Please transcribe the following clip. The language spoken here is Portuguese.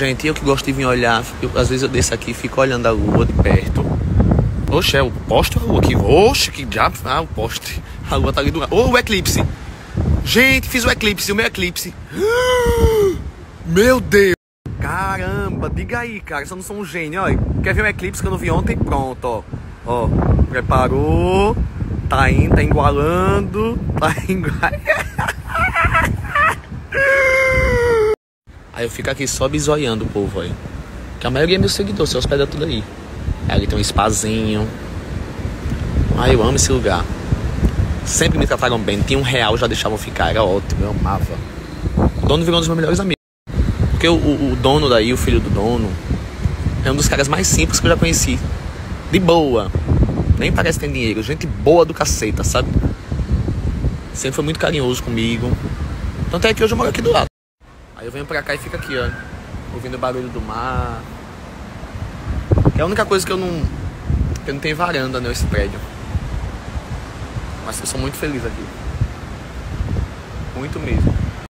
Gente, eu que gosto de vir olhar, eu, às vezes eu desço aqui e fico olhando a lua de perto. Oxe, é o poste ou a lua aqui? Oxe, que diabo. Ah, o poste. A lua tá ali do lado. Ô, o eclipse. Gente, fiz o eclipse, o meu eclipse. Meu Deus. Caramba, diga aí, cara. Se não sou um gênio, ó. Quer ver o eclipse que eu não vi ontem? Pronto, ó. Ó, preparou. Tá indo, tá igualando. Tá igualando. Aí eu fico aqui só bisoiando o povo aí. Que a maioria é meu seguidor, se hospeda tudo aí. Aí ali tem um spazinho. Ai, eu amo esse lugar. Sempre me trataram bem. Tinha um real, já deixavam ficar. Era ótimo, eu amava. O dono virou um dos meus melhores amigos. Porque o, o, o dono daí, o filho do dono, é um dos caras mais simples que eu já conheci. De boa. Nem parece ter dinheiro. Gente boa do caceta, sabe? Sempre foi muito carinhoso comigo. Tanto é que hoje eu moro aqui do lado. Aí eu venho pra cá e fico aqui, ó. Ouvindo o barulho do mar. É a única coisa que eu não. que eu não tenho varanda nesse prédio. Mas eu sou muito feliz aqui. Muito mesmo.